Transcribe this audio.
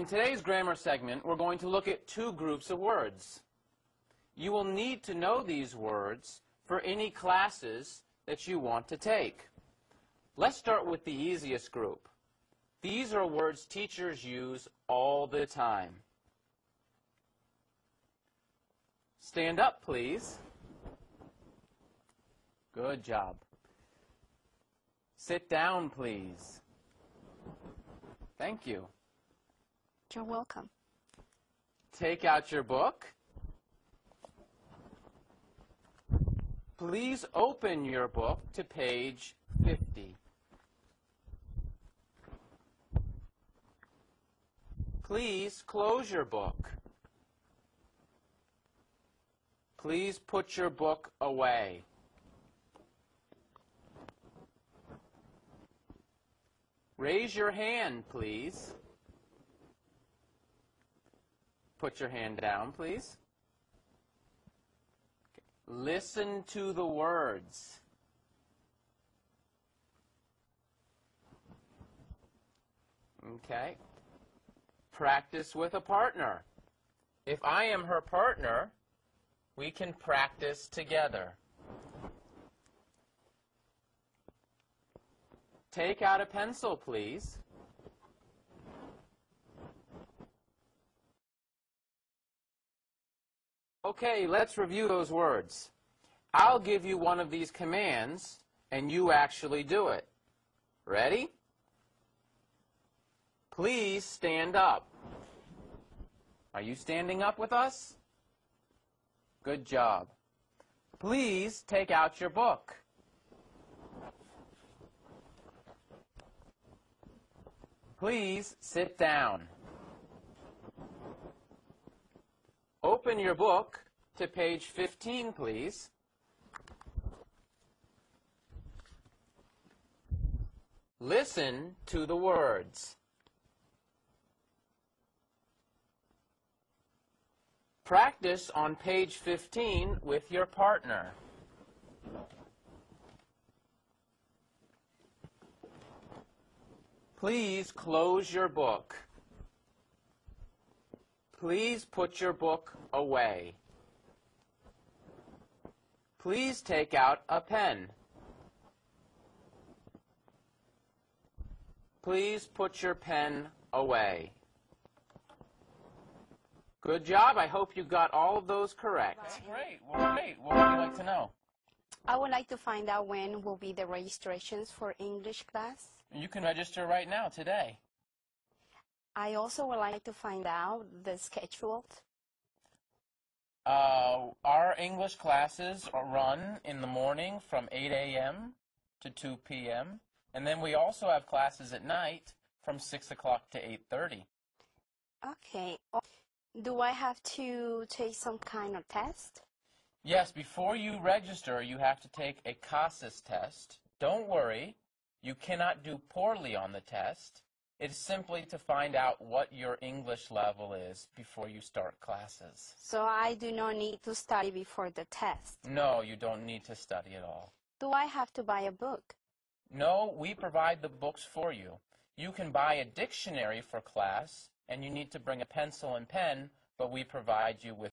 In today's grammar segment, we're going to look at two groups of words. You will need to know these words for any classes that you want to take. Let's start with the easiest group. These are words teachers use all the time. Stand up, please. Good job. Sit down, please. Thank you. You're welcome. Take out your book. Please open your book to page 50. Please close your book. Please put your book away. Raise your hand, please. Put your hand down, please. Listen to the words. Okay. Practice with a partner. If I am her partner, we can practice together. Take out a pencil, please. Okay, let's review those words. I'll give you one of these commands, and you actually do it. Ready? Please stand up. Are you standing up with us? Good job. Please take out your book. Please sit down. Open your book to page 15, please. Listen to the words. Practice on page 15 with your partner. Please close your book. Please put your book away. Please take out a pen. Please put your pen away. Good job. I hope you got all of those correct. Great. Well, great. What would you like to know? I would like to find out when will be the registrations for English class. You can register right now, today. I also would like to find out the schedule. Uh, our English classes run in the morning from 8 a.m. to 2 p.m. And then we also have classes at night from 6 o'clock to 8.30. Okay. Do I have to take some kind of test? Yes, before you register, you have to take a CASAS test. Don't worry, you cannot do poorly on the test. It's simply to find out what your English level is before you start classes. So I do not need to study before the test? No, you don't need to study at all. Do I have to buy a book? No, we provide the books for you. You can buy a dictionary for class, and you need to bring a pencil and pen, but we provide you with